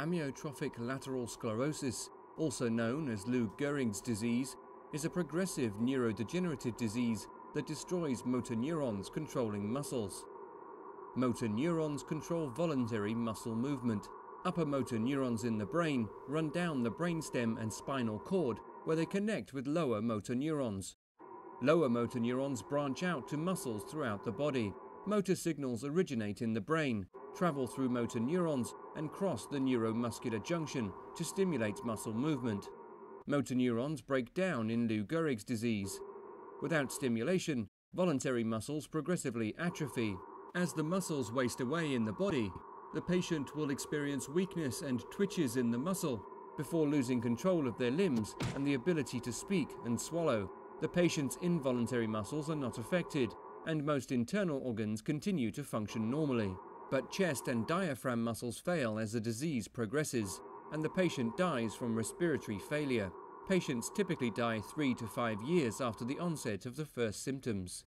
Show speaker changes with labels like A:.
A: Amyotrophic lateral sclerosis, also known as Lou Gehrig's disease, is a progressive neurodegenerative disease that destroys motor neurons controlling muscles. Motor neurons control voluntary muscle movement. Upper motor neurons in the brain run down the brainstem and spinal cord where they connect with lower motor neurons. Lower motor neurons branch out to muscles throughout the body. Motor signals originate in the brain, travel through motor neurons, and cross the neuromuscular junction to stimulate muscle movement. Motor neurons break down in Lou Gehrig's disease. Without stimulation, voluntary muscles progressively atrophy. As the muscles waste away in the body, the patient will experience weakness and twitches in the muscle before losing control of their limbs and the ability to speak and swallow. The patient's involuntary muscles are not affected, and most internal organs continue to function normally. But chest and diaphragm muscles fail as the disease progresses, and the patient dies from respiratory failure. Patients typically die three to five years after the onset of the first symptoms.